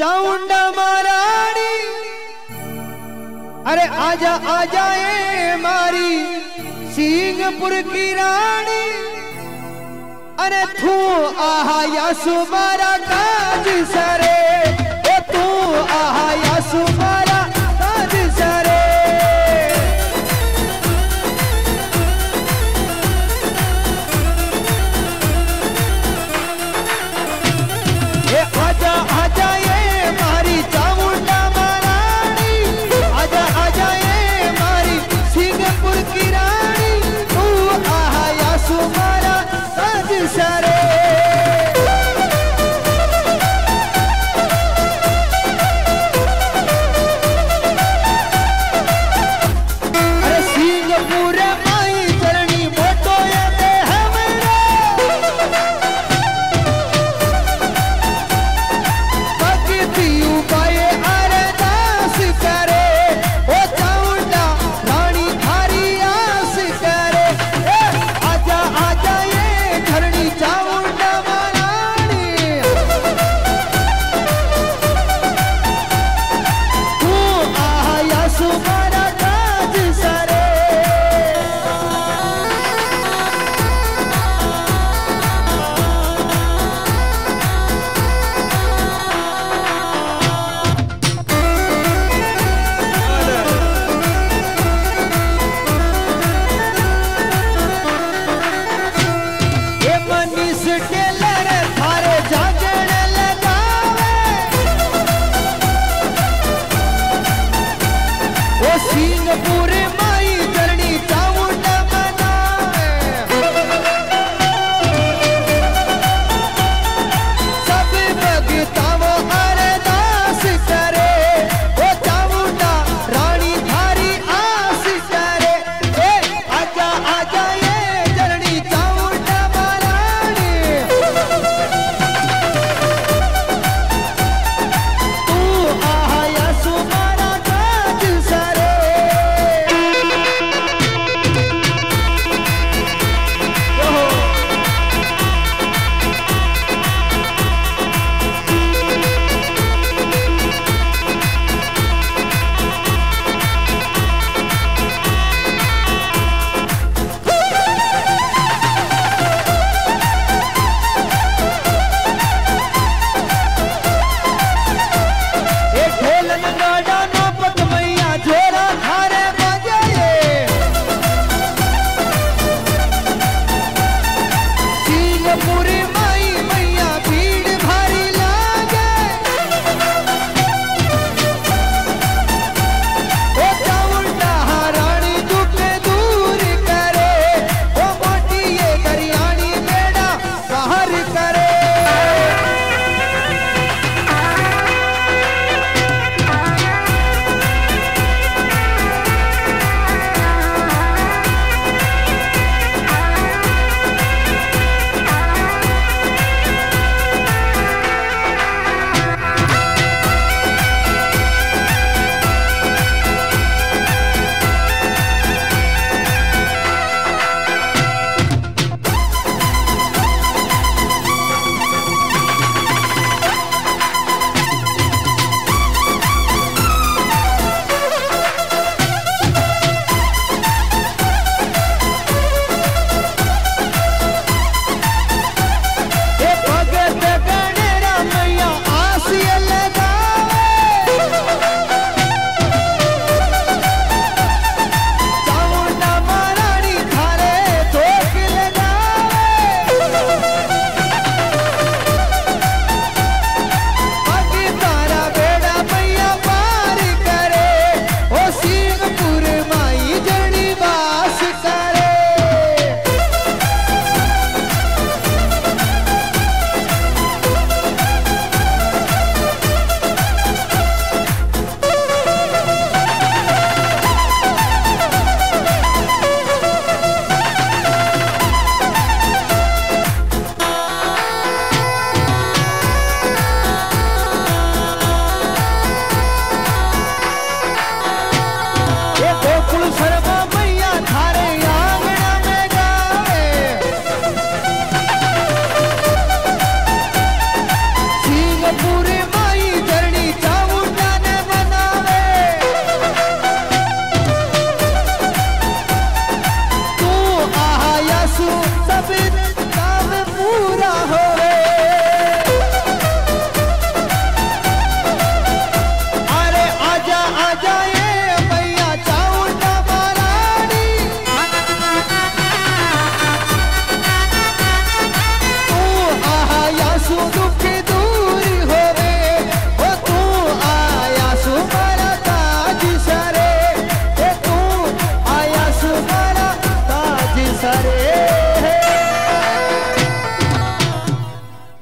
चाउंडा मराड़ी। अरे आजा आजा ए मारी, सिंहपुर की रानी। अरे तू आहा यासु मारा काज सरे ओ तू आहा सिंहपुर में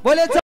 Полетел!